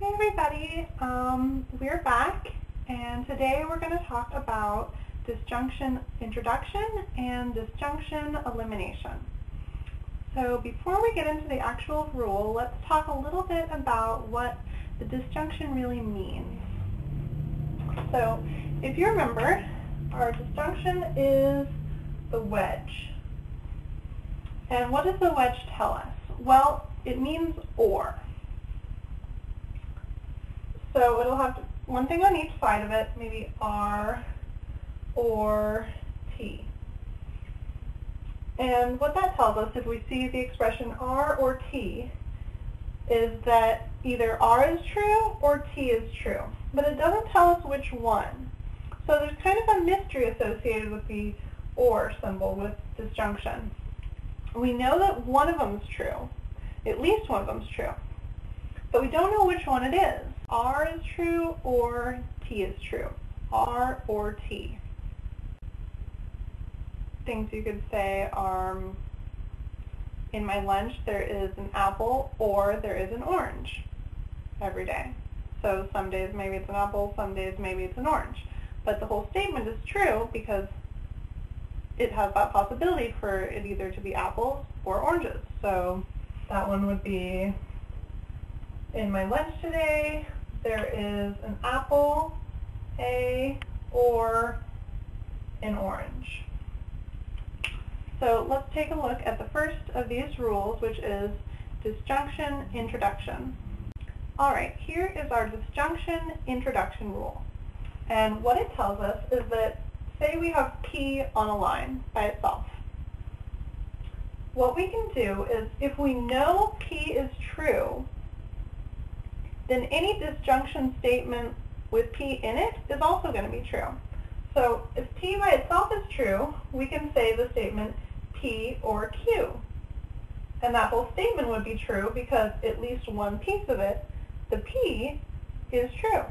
Hey everybody, um, we're back and today we're going to talk about disjunction introduction and disjunction elimination. So before we get into the actual rule, let's talk a little bit about what the disjunction really means. So if you remember, our disjunction is the wedge. And what does the wedge tell us? Well, it means or. So it'll have one thing on each side of it, maybe R or T. And what that tells us, if we see the expression R or T, is that either R is true or T is true. But it doesn't tell us which one. So there's kind of a mystery associated with the OR symbol with disjunction. We know that one of them is true. At least one of them is true. But we don't know which one it is. R is true or T is true. R or T. Things you could say are, um, in my lunch there is an apple or there is an orange every day. So some days maybe it's an apple, some days maybe it's an orange. But the whole statement is true because it has that possibility for it either to be apples or oranges. So that one would be in my lunch today, there is an apple, a, or an orange. So let's take a look at the first of these rules, which is disjunction introduction. All right, here is our disjunction introduction rule. And what it tells us is that, say we have P on a line by itself. What we can do is, if we know P is true, then any disjunction statement with P in it is also going to be true. So if P by itself is true, we can say the statement P or Q. And that whole statement would be true because at least one piece of it, the P, is true.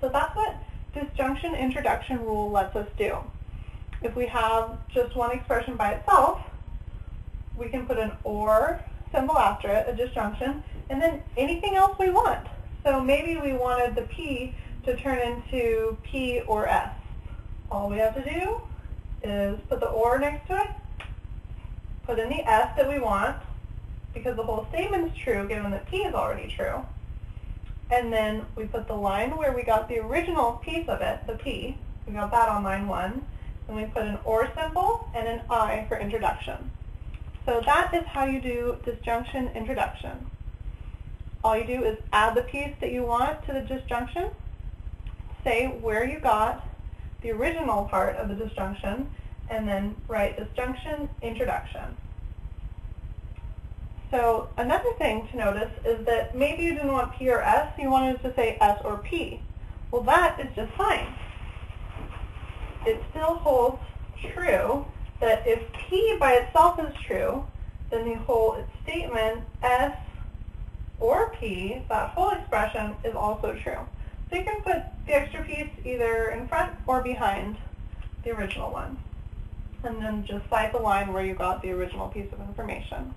So that's what disjunction introduction rule lets us do. If we have just one expression by itself, we can put an OR symbol after it, a disjunction, and then anything else we want. So maybe we wanted the P to turn into P or S. All we have to do is put the OR next to it, put in the S that we want, because the whole statement is true given that P is already true. And then we put the line where we got the original piece of it, the P, we got that on line 1, and we put an OR symbol and an I for introduction. So that is how you do disjunction introduction. All you do is add the piece that you want to the disjunction, say where you got the original part of the disjunction, and then write disjunction introduction. So another thing to notice is that maybe you didn't want P or S, you wanted to say S or P. Well, that is just fine. It still holds true that if P by itself is true, then the whole statement S or P, that whole expression, is also true. So you can put the extra piece either in front or behind the original one. And then just cite the line where you got the original piece of information.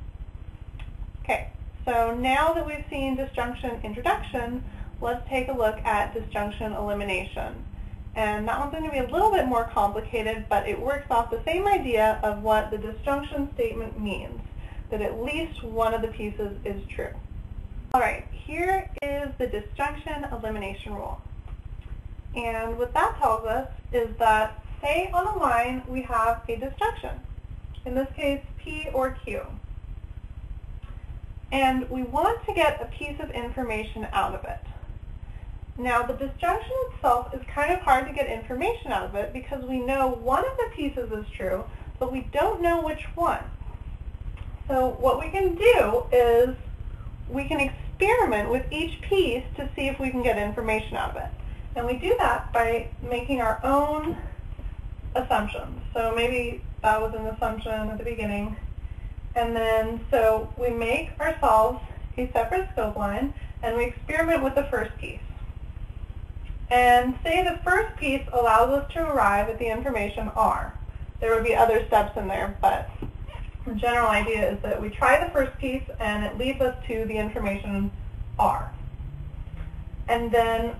Okay, so now that we've seen disjunction introduction, let's take a look at disjunction elimination. And that one's going to be a little bit more complicated, but it works off the same idea of what the disjunction statement means, that at least one of the pieces is true. All right, here is the disjunction elimination rule. And what that tells us is that, say on a line we have a disjunction, in this case P or Q. And we want to get a piece of information out of it. Now the disjunction itself is kind of hard to get information out of it because we know one of the pieces is true, but we don't know which one. So what we can do is we can experiment with each piece to see if we can get information out of it. And we do that by making our own assumptions. So maybe that was an assumption at the beginning. And then, so we make ourselves a separate scope line, and we experiment with the first piece. And say the first piece allows us to arrive at the information R. There would be other steps in there, but the general idea is that we try the first piece and it leads us to the information R. and then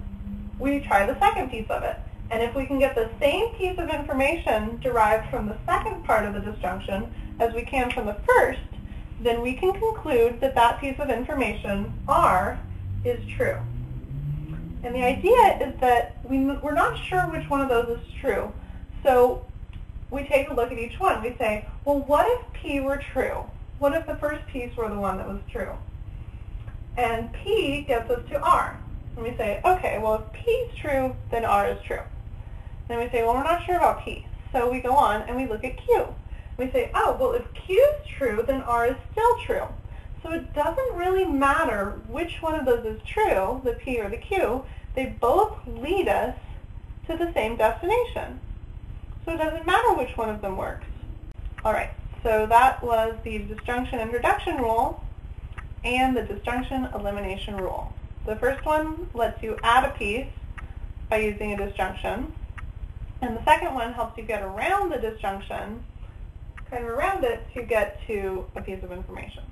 we try the second piece of it. And if we can get the same piece of information derived from the second part of the disjunction as we can from the first, then we can conclude that that piece of information, R, is true. And the idea is that we, we're not sure which one of those is true. So we take a look at each one. We say, well, what if P were true? What if the first piece were the one that was true? And P gets us to R. And we say, okay, well, if P is true, then R is true. Then we say, well, we're not sure about P. So we go on and we look at Q. We say, oh, well, if Q is true, then R is still true. So it doesn't really matter which one of those is true, the P or the Q. They both lead us to the same destination. So it doesn't matter which one of them works. All right, so that was the disjunction introduction rule and the disjunction elimination rule. The first one lets you add a piece by using a disjunction. And the second one helps you get around the disjunction, kind of around it, to get to a piece of information.